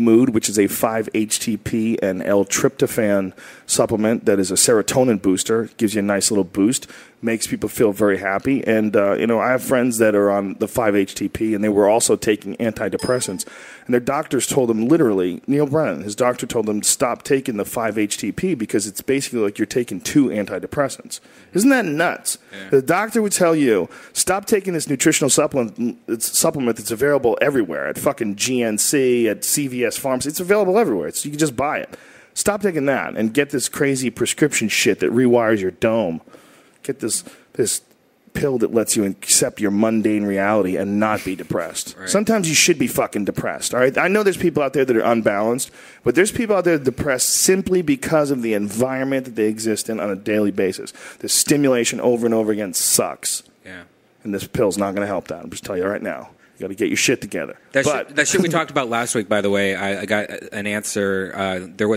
Mood, which is a 5-HTP and L-tryptophan supplement that is a serotonin booster. Gives you a nice little boost. Makes people feel very happy. And, uh, you know, I have friends that are on the 5-HTP and they were also taking antidepressants. And their doctors told them literally, Neal Brennan, his doctor told them, stop taking the 5-HTP because it's basically like you're taking two antidepressants. Isn't that nuts? The doctor would tell you, stop taking this nutritional supplement, it's supplement that's available everywhere at fucking GNC, at CVS Pharmacy. It's available everywhere. It's, you can just buy it. Stop taking that and get this crazy prescription shit that rewires your dome. Get this this pill that lets you accept your mundane reality and not be depressed. Sometimes you should be fucking depressed. All right, I know there's people out there that are unbalanced, but there's people out there depressed simply because of the environment that they exist in on a daily basis. The stimulation over and over again sucks. Yeah. And this pill's not going to help that. I'm just telling you right now. You got to get your shit together. That, but shit, that shit we talked about last week, by the way, I, I got an answer. Uh, there was